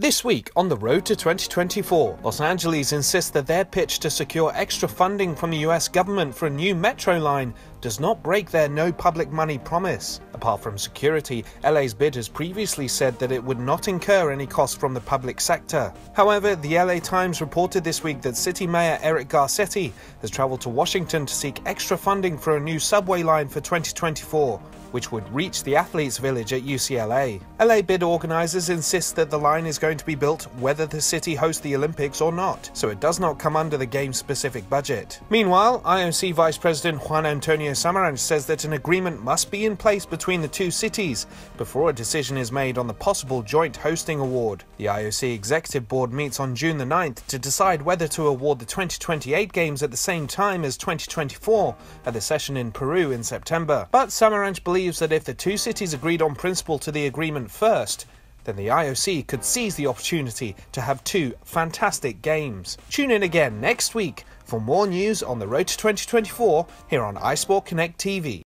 This week on the road to 2024, Los Angeles insists that their pitch to secure extra funding from the US government for a new metro line does not break their no public money promise. Apart from security, LA's bid has previously said that it would not incur any cost from the public sector. However, the LA Times reported this week that City Mayor Eric Garcetti has traveled to Washington to seek extra funding for a new subway line for 2024 which would reach the athletes' village at UCLA. LA bid organizers insist that the line is going to be built whether the city hosts the Olympics or not, so it does not come under the game's specific budget. Meanwhile, IOC Vice President Juan Antonio Samaranch says that an agreement must be in place between the two cities before a decision is made on the possible joint hosting award. The IOC Executive Board meets on June the 9th to decide whether to award the 2028 Games at the same time as 2024 at the session in Peru in September. But Samaranch believes believes that if the two cities agreed on principle to the agreement first, then the IOC could seize the opportunity to have two fantastic games. Tune in again next week for more news on the road to 2024 here on iSport Connect TV.